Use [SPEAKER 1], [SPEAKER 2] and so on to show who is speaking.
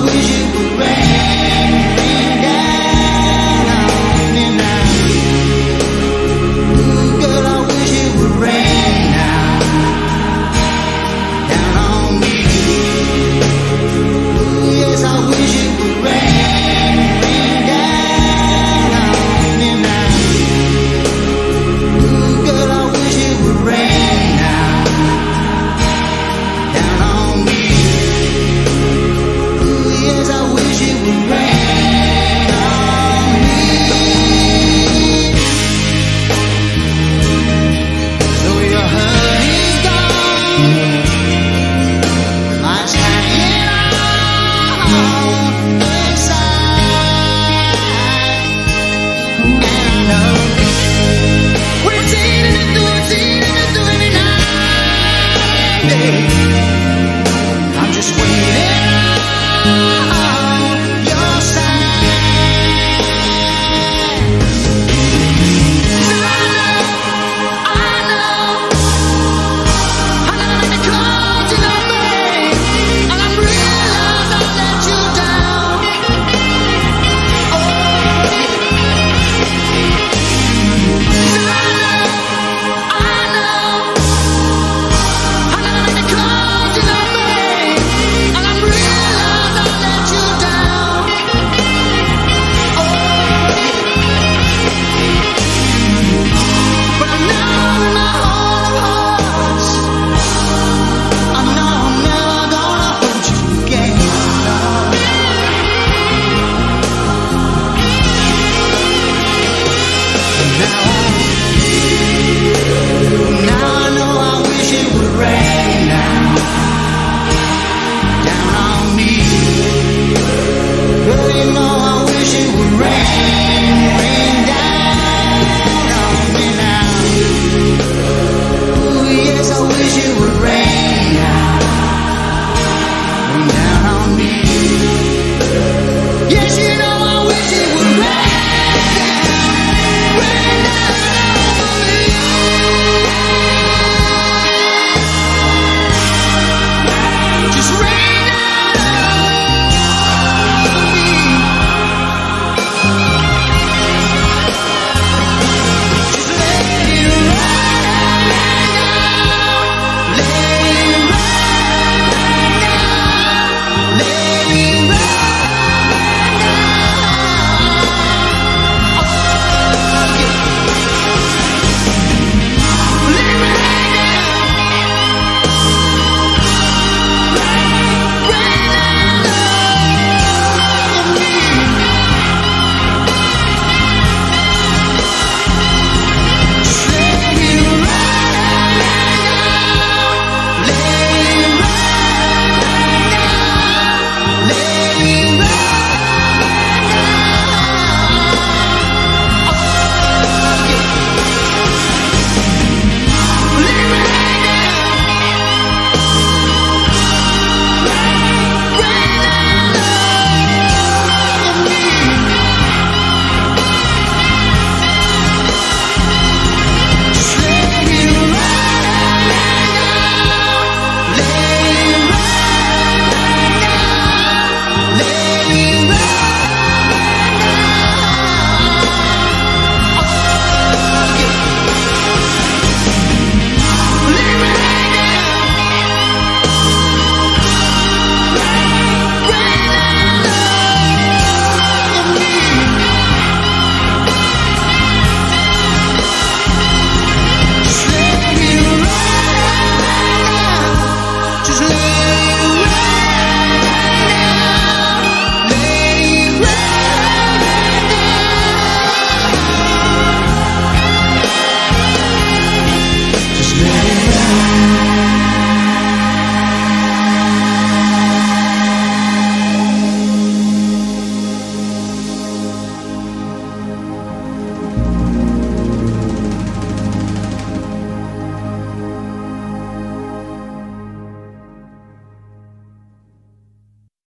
[SPEAKER 1] Luigi bem.